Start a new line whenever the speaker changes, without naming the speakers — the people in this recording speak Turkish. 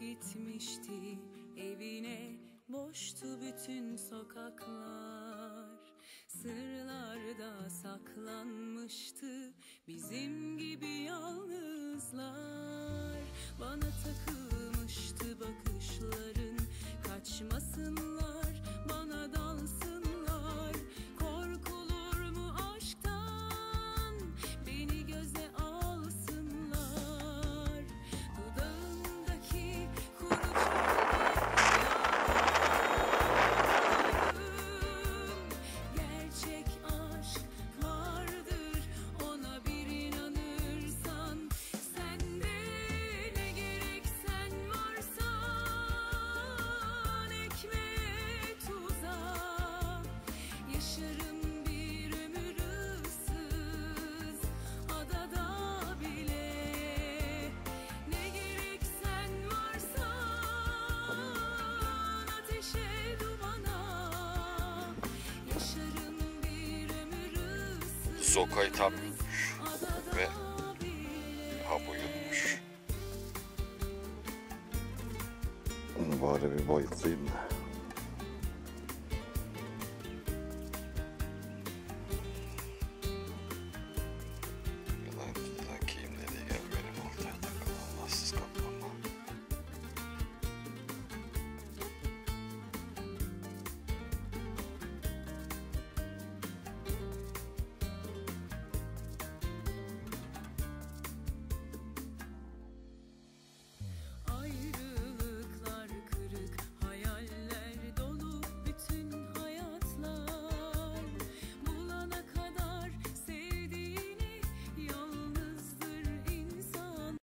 gitmişti evine Boştu bütün sokaklar. Sırlarda saklanmıştı Bizim gibi yalnızlar. Bana takılmıştı
Zoka'yı tam yutmuş ve hapı yutmuş. Bari bir bayıtlayayım da.